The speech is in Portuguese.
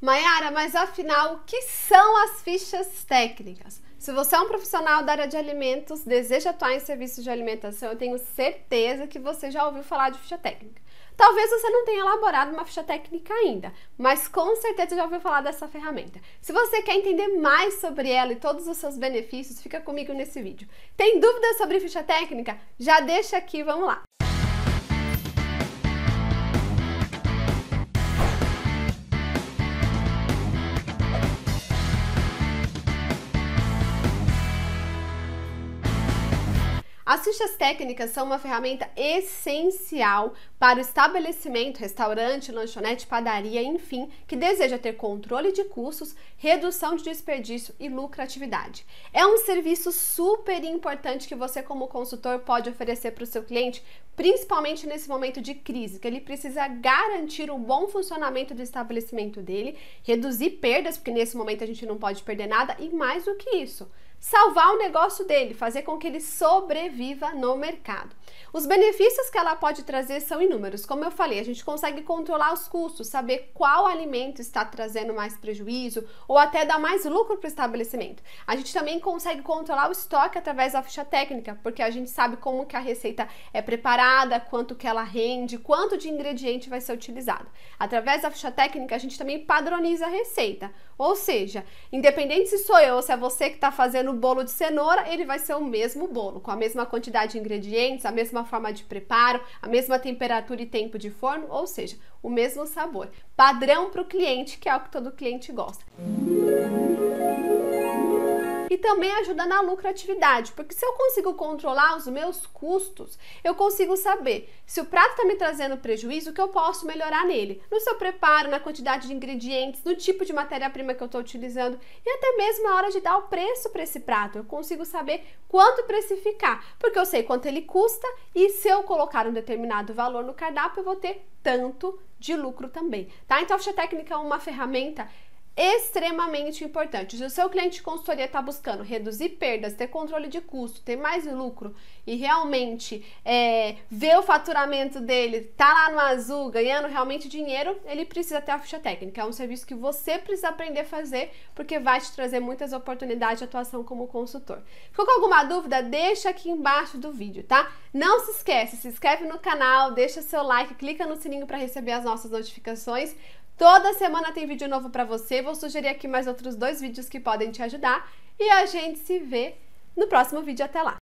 Maiara, mas afinal, o que são as fichas técnicas? Se você é um profissional da área de alimentos, deseja atuar em serviços de alimentação, eu tenho certeza que você já ouviu falar de ficha técnica. Talvez você não tenha elaborado uma ficha técnica ainda, mas com certeza já ouviu falar dessa ferramenta. Se você quer entender mais sobre ela e todos os seus benefícios, fica comigo nesse vídeo. Tem dúvidas sobre ficha técnica? Já deixa aqui, vamos lá. As fichas técnicas são uma ferramenta essencial para o estabelecimento, restaurante, lanchonete, padaria, enfim, que deseja ter controle de custos, redução de desperdício e lucratividade. É um serviço super importante que você, como consultor, pode oferecer para o seu cliente, principalmente nesse momento de crise, que ele precisa garantir o bom funcionamento do estabelecimento dele, reduzir perdas, porque nesse momento a gente não pode perder nada, e mais do que isso salvar o negócio dele, fazer com que ele sobreviva no mercado. Os benefícios que ela pode trazer são inúmeros. Como eu falei, a gente consegue controlar os custos, saber qual alimento está trazendo mais prejuízo ou até dar mais lucro para o estabelecimento. A gente também consegue controlar o estoque através da ficha técnica, porque a gente sabe como que a receita é preparada, quanto que ela rende, quanto de ingrediente vai ser utilizado. Através da ficha técnica, a gente também padroniza a receita. Ou seja, independente se sou eu ou se é você que está fazendo no bolo de cenoura, ele vai ser o mesmo bolo, com a mesma quantidade de ingredientes, a mesma forma de preparo, a mesma temperatura e tempo de forno, ou seja, o mesmo sabor. Padrão para o cliente, que é o que todo cliente gosta e também ajuda na lucratividade, porque se eu consigo controlar os meus custos, eu consigo saber se o prato está me trazendo prejuízo, o que eu posso melhorar nele, no seu preparo, na quantidade de ingredientes, no tipo de matéria-prima que eu estou utilizando e até mesmo na hora de dar o preço para esse prato. Eu consigo saber quanto precificar, porque eu sei quanto ele custa e se eu colocar um determinado valor no cardápio, eu vou ter tanto de lucro também, tá? Então a ficha técnica é uma ferramenta extremamente importante. Se o seu cliente de consultoria está buscando reduzir perdas, ter controle de custo, ter mais lucro e realmente é, ver o faturamento dele, tá lá no azul, ganhando realmente dinheiro, ele precisa ter a ficha técnica. É um serviço que você precisa aprender a fazer porque vai te trazer muitas oportunidades de atuação como consultor. Ficou com alguma dúvida? Deixa aqui embaixo do vídeo, tá? Não se esquece, se inscreve no canal, deixa seu like, clica no sininho para receber as nossas notificações. Toda semana tem vídeo novo para Vou sugerir aqui mais outros dois vídeos que podem te ajudar. E a gente se vê no próximo vídeo. Até lá!